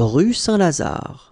rue Saint-Lazare.